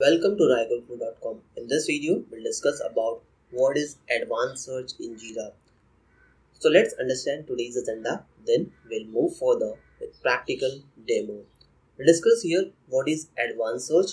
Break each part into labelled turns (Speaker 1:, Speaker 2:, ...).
Speaker 1: Welcome to RaiGurukul.com. In this video, we'll discuss about what is advanced search in Jira. So let's understand today's agenda, then we'll move further with practical demo. We'll discuss here what is advanced search,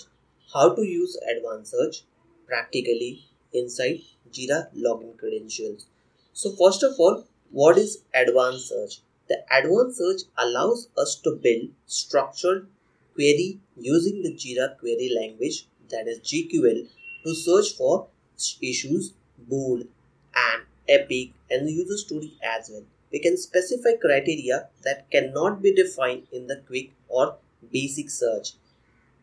Speaker 1: how to use advanced search practically inside Jira login credentials. So first of all, what is advanced search? The advanced search allows us to build structured query using the Jira query language that is JQL to search for issues, bold and epic and the user story as well. We can specify criteria that cannot be defined in the quick or basic search.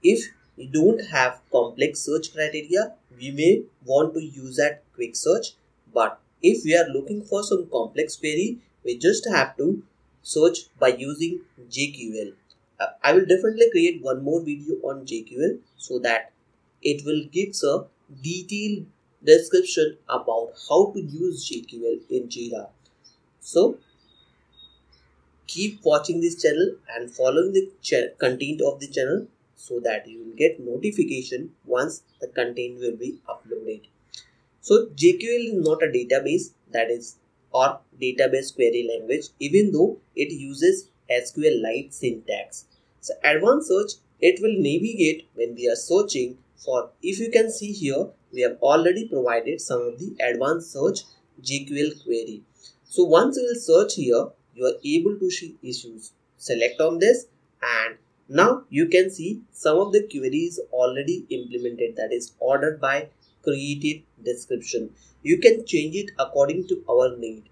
Speaker 1: If we don't have complex search criteria, we may want to use that quick search. But if we are looking for some complex query, we just have to search by using JQL. Uh, I will definitely create one more video on JQL so that it will give a detailed description about how to use JQL in Jira. So keep watching this channel and following the content of the channel so that you will get notification once the content will be uploaded. So JQL is not a database that is or database query language even though it uses SQL-like syntax. So advanced search it will navigate when we are searching for if you can see here we have already provided some of the advanced search JQL query. So once you will search here you are able to see issues. Select on this and now you can see some of the queries already implemented that is ordered by created description. You can change it according to our need.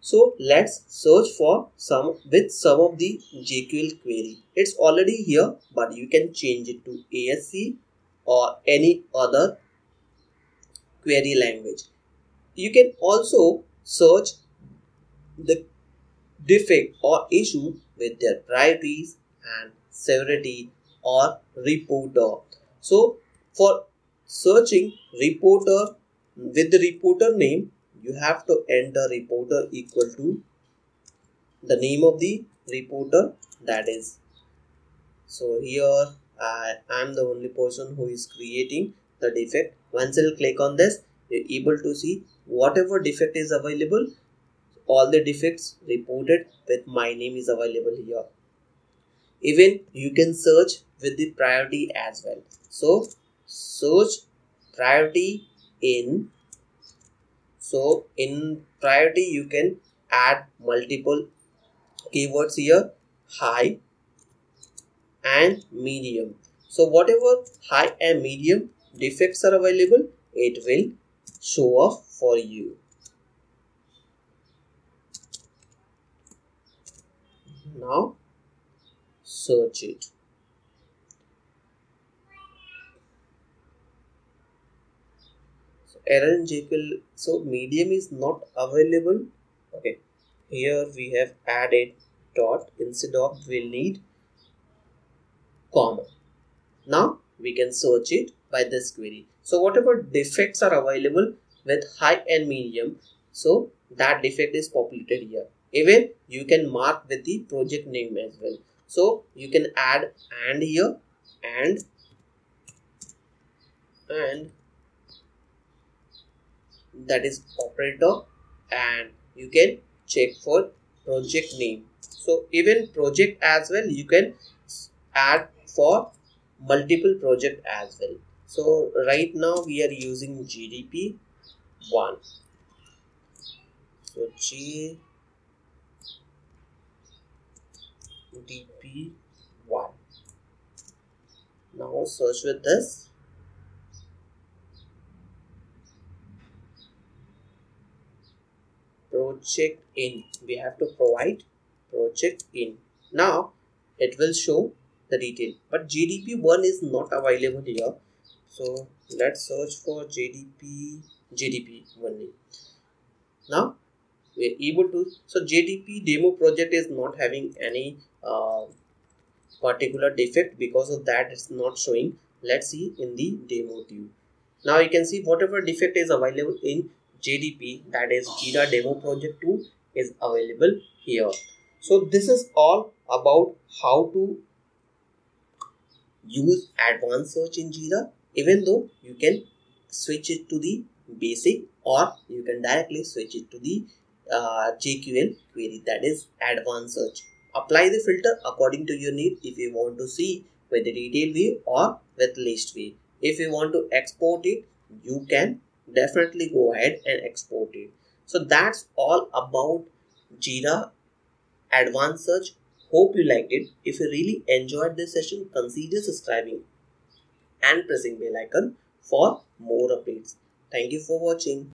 Speaker 1: So let's search for some with some of the JQL query. It's already here, but you can change it to ASC or any other query language. You can also search the defect or issue with their priorities and severity or reporter. So for searching reporter with the reporter name, you have to enter reporter equal to the name of the reporter that is. So here Uh, I am the only person who is creating the defect. Once you click on this, you're able to see whatever defect is available. All the defects reported with my name is available here. Even you can search with the priority as well. So search priority in so in priority you can add multiple keywords here high and medium. So whatever high and medium defects are available it will show up for you. Now search it. So error in JQL so medium is not available. Okay here we have added dot. Instead of we'll need comma. Now we can search it by this query. So whatever defects are available with high and medium, so that defect is populated here. Even you can mark with the project name as well. So you can add and here and and that is operator and you can check for project name. So even project as well you can add for multiple project as well. So right now we are using jdp 1 so jdp 1 now search with this. Project in. We have to provide project in. Now it will show the detail. But jdp1 is not available here. So let's search for jdp jdp only. Now we're able to so jdp demo project is not having any uh, particular defect because of that it's not showing. Let's see in the demo view now you can see whatever defect is available in jdp that is jira demo project 2 is available here. So this is all about how to use advanced search in Jira even though you can switch it to the basic or you can directly switch it to the uh, JQL query that is advanced search. Apply the filter according to your need if you want to see with the detailed view or with list view. If you want to export it, you can definitely go ahead and export it. So that's all about Jira Advanced Search. Hope you liked it. If you really enjoyed this session, consider subscribing and pressing bell icon for more updates. Thank you for watching.